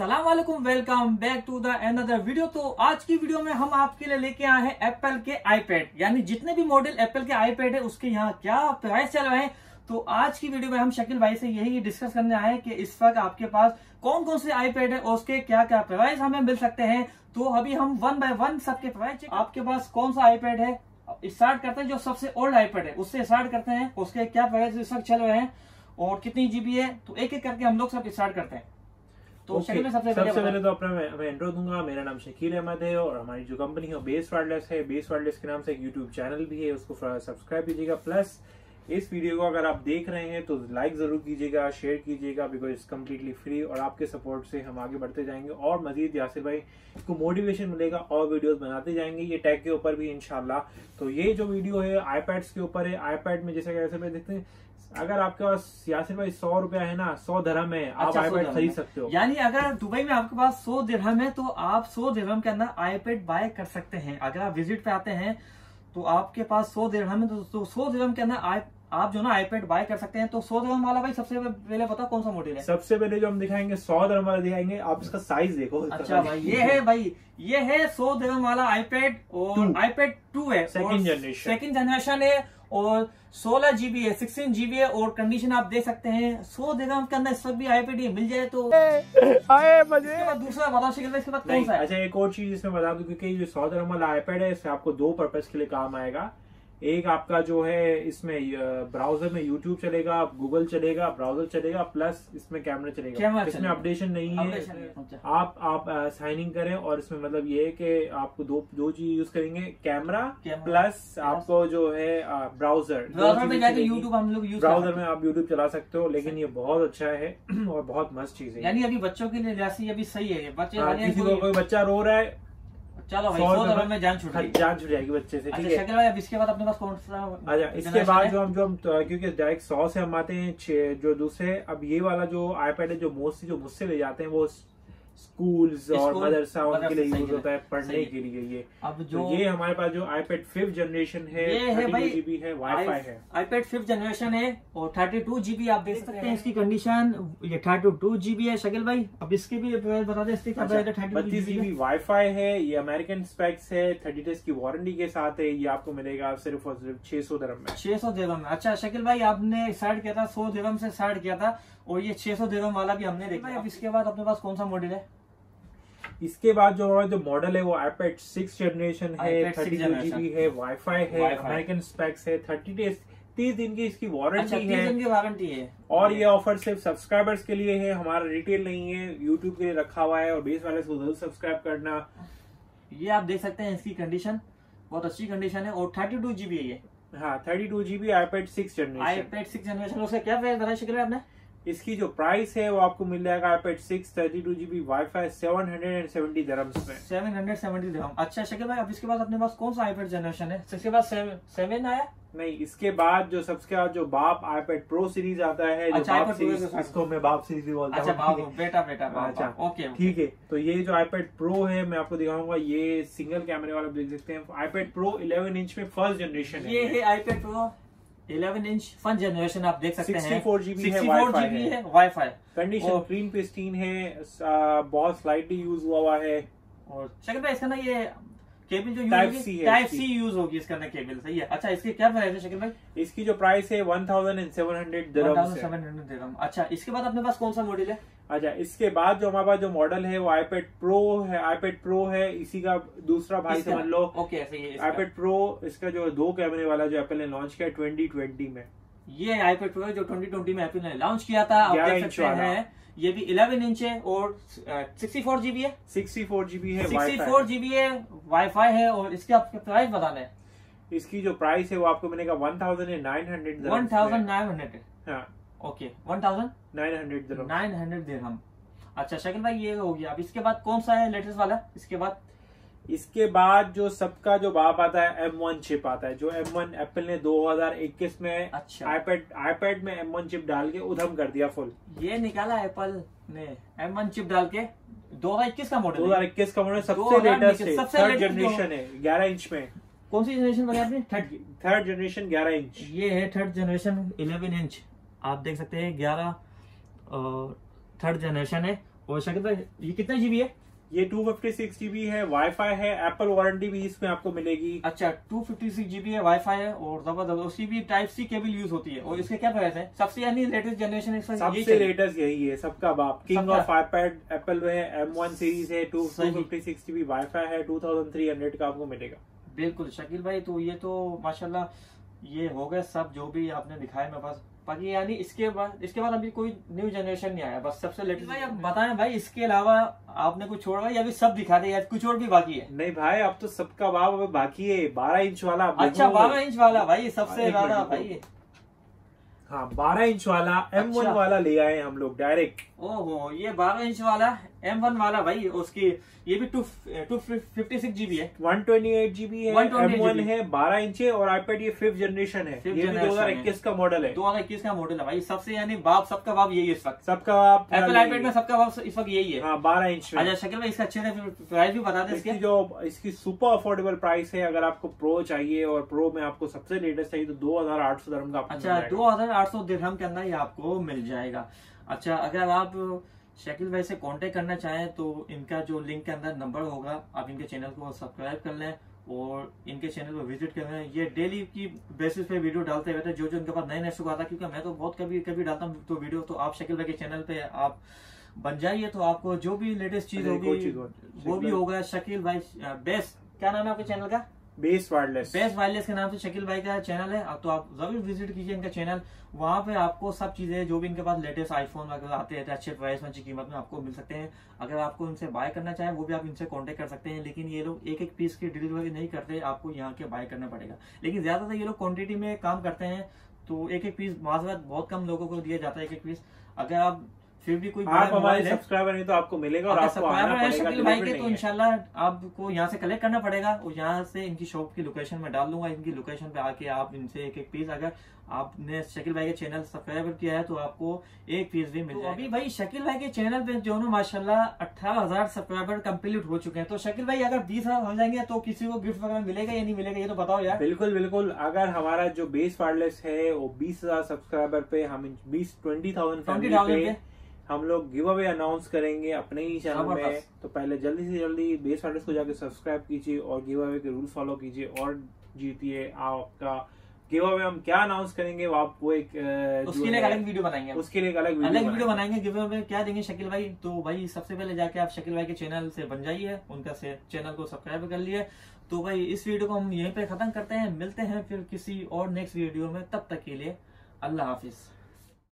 सलाम वालेकुम welcome back to the another video तो आज की वीडियो में हम आपके लिए लेके आए हैं एप्पल के आईपैड यानी जितने भी मॉडल एप्पल के आईपैड है, उसके यहाँ क्या प्राइस चल रहे हैं? तो आज की वीडियो में हम शकील भाई से यही डिस्कस करने आए हैं कि इस वक्त आपके पास कौन कौन से आईपैड है उसके क्या क्या प्राइस हमें मिल सकते हैं। तो अभी हम वन बाय वन सबके प्राइस आपके पास कौन सा आईपैड है? स्टार्ट करते हैं, जो सबसे ओल्ड आईपैड है, उससे स्टार्ट करते हैं, उसके क्या प्राइस इस वक्त चल रहे हैं और कितनी जीबी है? तो एक एक करके हम लोग सब स्टार्ट करते हैं। तो Okay, में सबसे सबसे पहले पहले तो अपना मैं, मैं इंट्रो दूँगा मेरा नाम शकील अहमद है और हमारी जो कंपनी है बेस वायरलेस है। बेस वायरलेस के नाम से एक यूट्यूब चैनल भी है उसको सब्सक्राइब कीजिएगा। प्लस इस वीडियो को अगर आप देख रहे हैं तो लाइक ज़रूर कीजिएगा शेयर कीजिएगा बिकॉज़ इट्स कम्प्लीटली फ्री और आपके सपोर्ट से हम आगे बढ़ते जाएँगे। और मजीद यासिर भाई को मोटिवेशन मिलेगा और वीडियोस बनाते जाएँगे। ये टैग के ऊपर भी इनशाला तो ये जो वीडियो है आईपैड्स के ऊपर है। आईपैड में जैसे यासिर भाई देखते हैं अगर आपके पास यासिर भाई सौ रुपया है ना सौ धर्म है आप अच्छा, 100 आईपैड खरीद सकते हो। यानी अगर दुबई में आपके पास सौ धर्म है तो आप सौ धर्म के अंदर आईपैड बाय कर सकते हैं। अगर आप विज़िट पे आते हैं तो आपके पास सौ दिरहम है तो, सौ दिरहम के अंदर आई- आप जो ना आईपैड बाय कर सकते हैं तो सौ दिरहम वाला भाई सबसे पहले पता कौन सा मॉडल है? सबसे पहले जो हम दिखाएँगे सौ धर्म वाला दिखाएँगे आप इसका साइज़ देखो। अच्छा भाई ये है भाई ये है सौ दिरहम वाला आईपैड और. आईपैड टू है। Second generation. सेकंड जनरेशन है और सोलह जीबी है सिक्सटीन जीबी है और कंडीशन आप देख सकते हैं सो दिरहम के अंदर वक्त भी आईपैड मिल जाए तो आए मज़े। दूसरा बताओ शिकल इसके बाद कौन सा है? अच्छा एक और चीज़ इसमें बता दूँ क्योंकि जो सौ धर्म वाला आईपैड है इससे आपको दो पर्पज के लिए काम आएगा। एक आपका जो है इसमें ब्राउज़र में यूट्यूब चलेगा गूगल चलेगा ब्राउज़र चलेगा प्लस इसमें कैमरा चलेगा। कैमरा इसमें अपडेशन नहीं है। आप आप साइन इन करें और इसमें मतलब ये है कि आपको दो दो चीज़ यूज़ करेंगे कैमरा प्लस आपको जो है ब्राउज़र ब्राउज़र में जाके यूट्यूब हम लोग यूज़ ब्राउज़र में आप यूट्यूब चला सकते हो लेकिन ये बहुत अच्छा है और बहुत मस्त चीज़ है। यानी अभी बच्चों के लिए जैसी अभी सही है बच्चे हाँ, किसी को कोई- कोई बच्चा रो रहा है चलो भाई सौ सौ में जान छूट जान छूट जाएगी बच्चे से अच्छा ठीक है? शकील भाई अब इसके बाद अपने पास कौन सा अच्छा इसके बाद जो हम जो हम तो, क्योंकि डायरेक्ट सौ से हम आते हैं जो दूसरे अब ये वाला जो आईपैड है जो मोस्टली जो मुझसे ले जाते हैं वो स्कूल्स और मदरसा उनके लिए यूज़ होता है पढ़ने के लिए ये। अब जो जो ये हमारे पास जो आईपैड फिफ्थ जनरेशन है ये है भाई जीबी है वाईफाई है। आईपैड फिफ्थ जनरेशन है और थर्टी टू जीबी आप देख सकते हैं। इसकी कंडीशन ये थर्टी टू जीबी है शकील भाई अब इसके भी बता दें इसके है थर्टी बत्तीस जीबी वाईफाई है ये अमेरिकन स्पेक्स है थर्टी डेज़ की वारंटी के साथ है ये आपको मिलेगा सिर्फ़ और सिर्फ़ छह सौ दरम में। छह सौ दिरहम अच्छा शकील भाई आपने साइड किया था सौ दिरहम से स्टार्ट किया था और ये छह सौ दिरहम वाला भी हमने देखा। अब इसके बाद अपने पास कौन सा मॉडल है? इसके बाद जो हमारा जो मॉडल है वो iPad सिक्स जनरेशन है थर्टी 6th जीबी है वाईफाई है अमेरिकन स्पेक्स है थर्टी डेज़ तीस दिन की इसकी अच्छा वारंटी तीन है। दिन की वारंटी है। और ये ऑफ़र सिर्फ़ सब्सक्राइबर्स के लिए है हमारा रिटेल नहीं है यूट्यूब के लिए रखा हुआ है और बेस वाले को ज़रूर सब्सक्राइब करना। ये आप देख सकते हैं इसकी कंडीशन बहुत अच्छी कंडीशन है और थर्टी टू जीबी है ये। हाँ thirty two GB iPad six generation iPad six generation उसका क्या प्राइस बताया शकील आपने। इसकी जो प्राइस है वो आपको मिल जाएगा iPad six thirty two GB wifi seven hundred and seventy दरम्स में सेवन हंड्रेड सेवेंटी दिरहम अच्छा शकील भाई अब इसके बाद अपने पास कौन सा आईपैड जनरेशन है? इसके बाद सेवन आया? नहीं इसके बाद जो सबसे बाद जो बाप आईपैड प्रो सीरीज़ आता है जो अच्छा, बाप सीरीज़ इसको मैं बाप सीरीज़ भी बोलता अच्छा है? बेटा बेटा अच्छा ओके। ठीक है तो ये जो iPad प्रो है मैं आपको दिखाऊँगा ये सिंगल कैमरे वाला देख सकते हैं। iPad प्रो 11 इंच में फ़र्स्ट जनरेशन है। ये है आईपैड प्रो 11 इंच फन जनरेशन आप देख सकते हैं। 64 GB है, 64 है। है वाईफाई कंडीशन क्लीन है बहुत स्लाइटली यूज़ हुआ हुआ है। और शकील भाई इसका ना ये केबल जो C है टाइप सी यूज़ होगी इसके अंदर केबल सही है। अच्छा इसके क्या प्राइस है शकील भाई? इसकी जो प्राइस है 1700 dirhams है। 1700 दिरहम अच्छा इसके बाद अपने पास कौन सा मॉडल है? अच्छा इसके बाद जो हमारे पास जो मॉडल है वो आईपेड प्रो है आईपेड प्रो है इसी का दूसरा भाई समझ लो। ओके सही है इसका। जो दो कैमरे वाला जो एप्पल ने लॉन्च किया 2020 में। ये आईपैड प्रो जो 2020 में एप्पल ने लॉन्च किया था। आप देख सकते हैं ये भी 11 इंच है और सिक्सटी फोर जीबी है। 64 जीबी है सिक्सटी Wi-Fi फोर है। जीबी है वाईफाई है और इसके आपके प्राइस बताना है। इसकी जो प्राइस है वो आपको मिलेगा 1900 वन थाउज़ेंड नाइन हंड्रेड हाँ। Okay one thousand 900 dirhams nine hundred दिरहम अच्छा शकील भाई ये हो गया। अब इसके बाद कौन सा है लेटेस्ट वाला? इसके बाद इसके बाद जो सबका जो बाप आता है M1 चिप आता है जो M1 एप्पल ने 2021 में अच्छा। आईपैड आईपैड में M1 चिप डाल के उधम कर दिया फुल ये निकाला एप्पल ने एम वन चिप डाल के 2021 का मॉडल 2021 का मॉडल सबसे 2021 लेटेस्ट है सबसे थर्ड जनरेशन है 11 इंच में। कौन सी जनरेशन बताया आपने थर्ड थर्ड जनरेशन 11 इंच। ये है थर्ड जनरेशन 11 इंच आप देख सकते हैं 11 थर्ड जनरेशन है। और ये कितना जीबी है? ये टू फिफ्टी सिक्स जीबी है वाईफाई है एप्पल वारंटी भी इसमें आपको मिलेगी। अच्छा टू फिफ्टी सिक्स जीबी है वाईफाई है और ज़बरदस्त उसकी भी टाइप सी केबल यूज़ होती है। और इसके क्या प्राइस है? सबसे यानी लेटेस्ट जनरेशन सबसे लेटेस्ट यही है सबका बाप। किंग। ऑफ़ आईपैड एप्पल में है एम वन सीरीज़ है two fifty six GB wifi है टू थाउज़ेंड थ्री हंड्रेड का आपको मिलेगा। बिल्कुल शकील भाई तो ये तो माशाल्लाह ये हो गए सब जो भी आपने दिखाया मेरे पास। बाकी यानी इसके बाद इसके बाद अभी कोई न्यू जनरेशन नहीं आया बस सबसे लेटेस्ट भाई अब बताएँ भाई इसके अलावा आपने कुछ छोड़ा या अभी सब दिखा दे या कुछ और भी बाकी है। नहीं भाई अब तो सबका भाव अब बाकी है बारह इंच वाला अच्छा बारह इंच वाला भाई सबसे ज़्यादा भाई। हाँ बारह इंच वाला एम वन अच्छा। वाला ले आए हम लोग डायरेक्ट ओहो ये बारह इंच वाला एम वन वाला भाई उसकी ये भी two two fifty six GB है। वन ट्वेंटी एट जीबी है 128 एम वन है बारह इंच है और आईपैड ये फिफ्थ जनरेशन है। ये भी दो हज़ार इक्कीस का मॉडल है। दो हज़ार इक्कीस का मॉडल है भाई। सबसे यानी बाप सबका बाप यही है इस वक्त। सबका आप एप्पल आईपैड में सबका बाप इस वक्त यही है। हाँ बारह इंच अच्छा शकील भाई इसका अच्छे से प्राइस भी बता दे इसकी। जो इसकी सुपर अफोर्डेबल प्राइस है अगर आपको प्रो चाहिए और प्रो में आपको सबसे लेटेस्ट चाहिए तो दो हज़ार आठ सौ धर्म का अच्छा दो हज़ार आठ सौ दिरहम के अंदर ये आपको मिल जाएगा। अच्छा अगर आप शकील भाई से कांटेक्ट करना चाहें तो इनका जो लिंक के अंदर नंबर होगा आप इनके चैनल को सब्सक्राइब कर लें और इनके चैनल पर विज़िट कर लें। ये डेली की बेसिस पे वीडियो डालते रहते हैं। जो जो इनके पास नए नए शुरू आता है क्योंकि मैं तो बहुत कभी कभी डालता हूँ तो वीडियो तो आप शकील भाई के चैनल पे आप बन जाइए तो आपको जो भी लेटेस्ट चीज़ होगी वो भी होगा शकील भाई बेस्ट क्या नाम है आपके चैनल का? Base wireless. बेस्ट वायरलेस के नाम से शकील भाई का चैनल है। तो आप ज़रूर विज़िट कीजिए इनका चैनल। वहाँ पे आपको सब चीज़ें जो भी इनके पास लेटेस्ट आईफोन वगैरह आते रहते हैं तो अच्छे प्राइस में अच्छी कीमत में आपको मिल सकते हैं। अगर आपको इनसे बाय करना चाहें, वो भी आप इनसे कांटेक्ट कर सकते हैं। लेकिन ये लोग एक एक पीस की डिलीवरी नहीं करते, आपको यहाँ के बाय करना पड़ेगा। लेकिन ज़्यादातर ये लोग क्वान्टिटी में काम करते हैं तो एक एक पीस माजरत बहुत कम लोगों को दिया जाता है एक एक पीस अगर आप फिर भी कोई आप हमारे सब्सक्राइबर नहीं तो आपको मिलेगा और आपको आना पड़ेगा शकील भाई के तो इंशाल्लाह आपको यहाँ से कलेक्ट करना पड़ेगा और यहाँ से इनकी शॉप की लोकेशन में डाल दूँगा। इनकी लोकेशन पे आके आप इनसे एक एक पीस अगर आपने शकील भाई के चैनल सब्सक्राइब किया है तो आपको एक पीस भी मिल तो जाएगा। अभी भाई शकील भाई के चैनल पे जो ना माशाल्लाह अठारह हज़ार सब्सक्राइबर कंप्लीट हो चुके हैं। तो शकील भाई अगर बीस हज़ार हो जाएँगे तो किसी को गिफ्ट वगैरह मिलेगा या नहीं मिलेगा ये तो बताओ यार। बिल्कुल बिल्कुल। अगर हमारा जो बेस वायरलेस है वो बीस हज़ार सब्सक्राइबर पे हम बीस ट्वेंटी थाउज़ेंड 20,000 पे पे। हम लोग गिव अवे अनाउंस करेंगे अपने ही चैनल में। तो पहले जल्दी से जल्दी बेस वायरलेस को जाके सब्सक्राइब कीजिए और गिव अवे के रूल्स फॉलो कीजिए और जीतिए आपका। गिव अवे हम क्या अनाउंस करेंगे वो आपको एक उसके लिए अलग वीडियो बनाएँगे उसके लिए अलग अलग वीडियो बनाएँगे। गिव में क्या देंगे शकील भाई? तो भाई सबसे पहले जाके आप शकील भाई के चैनल से बन जाइए उनका से चैनल को सब्सक्राइब कर लिए। तो भाई इस वीडियो को हम यहीं पे खत्म करते हैं मिलते हैं फिर किसी और नेक्स्ट वीडियो में। तब तक के लिए अल्लाह हाफिज।